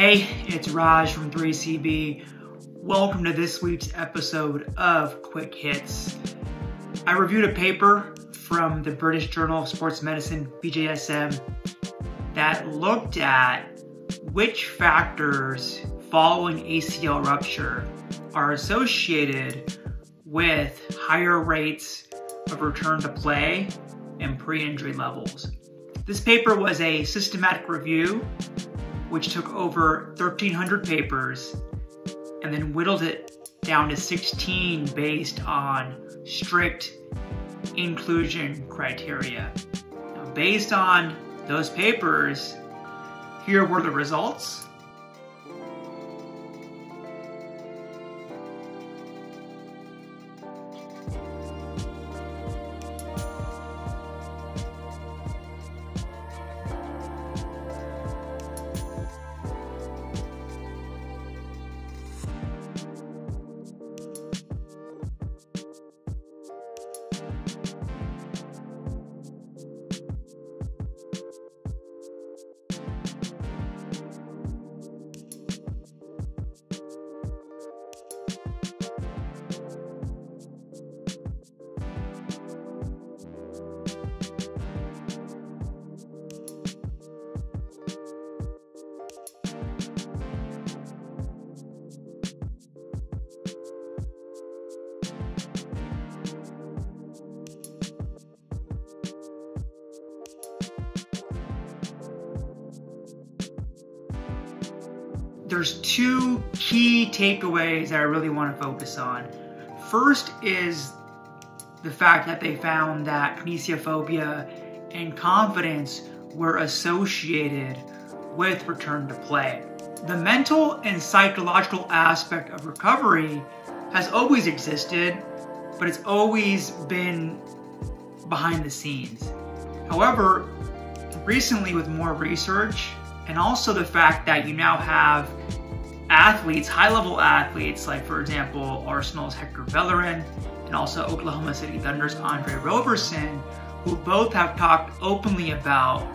Hey, it's Raj from 3CB. Welcome to this week's episode of Quick HIITS. I reviewed a paper from the British Journal of Sports Medicine, BJSM, that looked at which factors following ACL rupture are associated with higher rates of return to play and pre injury levels. This paper was a systematic review which took over 1,300 papers and then whittled it down to 16 based on strict inclusion criteria. Now, based on those papers, here were the results. There's two key takeaways that I really want to focus on. First is the fact that they found that kinesiophobia and confidence were associated with return to play. The mental and psychological aspect of recovery has always existed, but it's always been behind the scenes. However, recently with more research and also the fact that you now have athletes, high level athletes, like for example, Arsenal's Hector Bellerin and also Oklahoma City Thunder's Andre Roberson, who both have talked openly about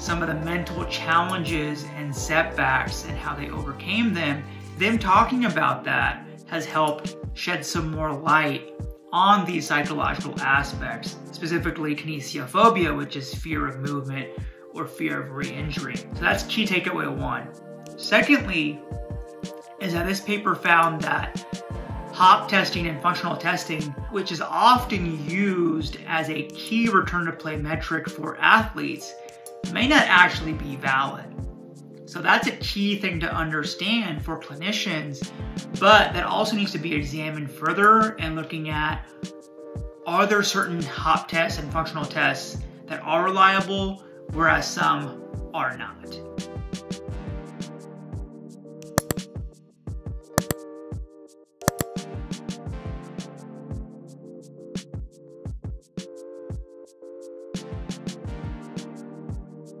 some of the mental challenges and setbacks and how they overcame them. Them talking about that has helped shed some more light on these psychological aspects, specifically kinesiophobia, which is fear of movement or fear of re-injury. So that's key takeaway one. Secondly, is that this paper found that hop testing and functional testing, which is often used as a key return to play metric for athletes, may not actually be valid. So that's a key thing to understand for clinicians, but that also needs to be examined further and looking at are there certain hop tests and functional tests that are reliable whereas some are not.